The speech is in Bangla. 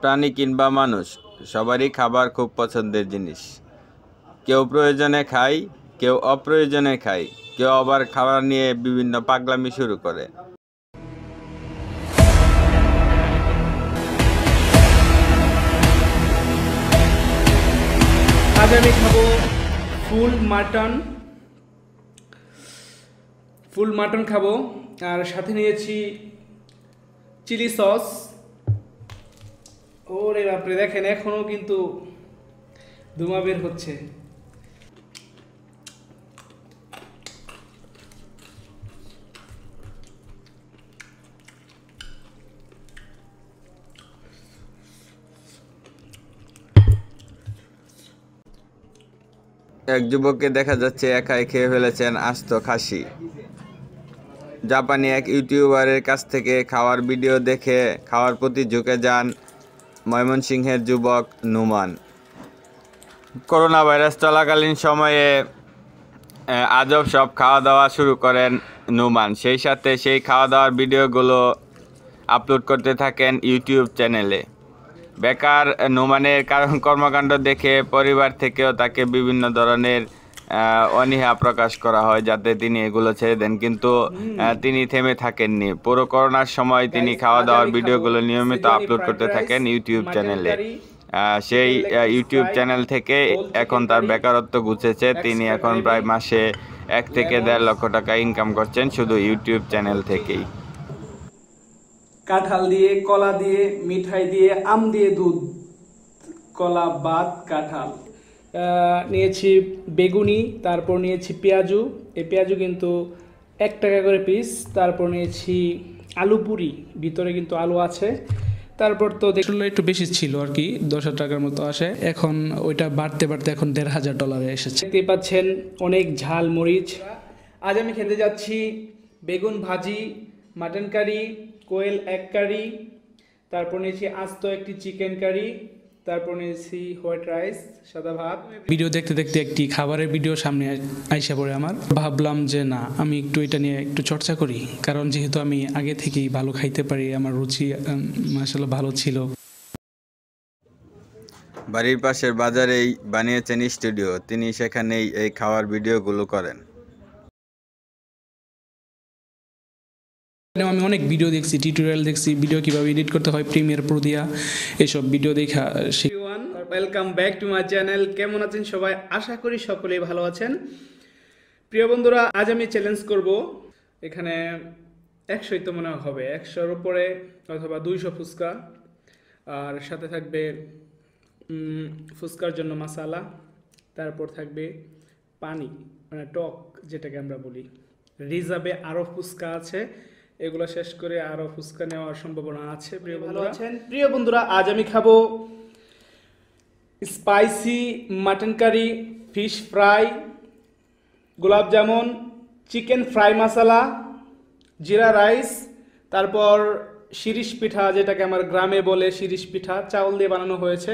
প্রাণী কিংবা মানুষ, সবারই খাবার খুব পছন্দের জিনিস। কেউ প্রয়োজনে খায়, কেউ অপ্রয়োজনে খায়, কেউ আবার খাবার নিয়ে বিভিন্ন পাগলামি শুরু করে। আমি খাব ফুল মাটন। ফুল মাটন খাব, আর সাথে নিয়েছি চিলি সস। ওরে বাপরে, দেখেন এখনও কিন্তু ধুমা বের হচ্ছে। এক যুবককে দেখা যাচ্ছে একাই খেয়ে ফেলেছেন আস্ত খাসি। জাপানি এক ইউটিউবারের কাছ থেকে খাওয়ার ভিডিও দেখে খাওয়ার প্রতি ঝুঁকে যান ময়মনসিংহের যুবক নুমান। করোনা ভাইরাস চলাকালীন সময়ে আজব সব খাওয়া দাওয়া শুরু করেন নুমান। সেই সাথে সেই খাওয়া দাওয়ার ভিডিওগুলো আপলোড করতে থাকেন ইউটিউব চ্যানেলে। বেকার নুমানের কারণ কর্মকাণ্ড দেখে পরিবার থেকেও তাকে বিভিন্ন ধরনের অনীহা প্রকাশ করা হয় যাতে তিনি এগুলো ছেড়ে দেন। কিন্তু তিনি থেমে থাকেননি। পুরো করোনার সময় তিনি খাওয়া দাওয়ার ভিডিওগুলো নিয়মিত আপলোড করতে থাকেন ইউটিউব চ্যানেলে সেই ইউটিউব চ্যানেল থেকে এখন তার বেকারত্ব গুছেছে তিনি এখন প্রায় মাসে এক থেকে দেড় লক্ষ টাকা ইনকাম করছেন শুধু ইউটিউব চ্যানেল থেকেই। কাঁঠাল দিয়ে কলা দিয়ে মিঠাই দিয়ে আম দিয়ে দুধ কলা বাদ কাঁঠাল। নিয়েছি বেগুনি তারপর নিয়েছি পেঁয়াজু। এই পেঁয়াজু কিন্তু এক টাকা করে পিস তারপর নিয়েছি আলু পুরি ভিতরে কিন্তু আলু আছে। তারপর তো দেখল একটু বেশি ছিল আর কি দশ হাজার টাকার মতো আসে। এখন ওইটা বাড়তে বাড়তে এখন দেড় হাজার ডলারে এসেছে। দেখতে পাচ্ছেন অনেক ঝাল মরিচ। আজ আমি খেতে যাচ্ছি বেগুন ভাজি মাটন কারি কোয়েল এক কারি তারপর নিয়েছি আস্ত একটি চিকেন কারি। তারপর নিয়েছি হোয়াইট রাইস সাদা ভাত। ভিডিও দেখতে দেখতে একটি খাবারের ভিডিও সামনে আইসা পড়ে আমার। ভাবলাম যে না আমি একটু এটা নিয়ে একটু চর্চা করি কারণ যেহেতু আমি আগে থেকেই ভালো খাইতে পারি আমার রুচি আসলে ভালো ছিল। বাড়ির পাশের বাজারেই বানিয়েছেন স্টুডিও তিনি সেখানেই এই খাওয়ার ভিডিওগুলো করেন। আমি অনেক ভিডিও দেখছি টিউটোরিয়াল দেখছি ভিডিও কীভাবে এডিট করতে হয় প্রিমিয়ার প্রো দিয়া, এসব ভিডিও দেখা welcome back to my channel কেমন আছেন সবাই? আশা করি সকলেই ভালো আছেন। প্রিয় বন্ধুরা, আজ আমি চ্যালেঞ্জ করব। এখানে একশোই তো মনে হবে, একশোর উপরে অথবা দুইশো ফুচকা। আর সাথে থাকবে ফুচকার জন্য মশালা তারপর থাকবে পানি মানে টক, যেটাকে আমরা বলি। রিজার্ভে আরও ফুচকা আছে। এগুলো শেষ করে আরও ফুচকা নেওয়ার সম্ভাবনা আছে প্রিয় বন্ধুরা? আছেন? প্রিয় বন্ধুরা আজ আমি খাব spicy mutton curry fish fry gulab jamun chicken fry মশলা জিরা রাইস তারপর শিরিষ পিঠা যেটাকে আমার গ্রামে বলে শিরিষ পিঠা চাউল দিয়ে বানানো হয়েছে।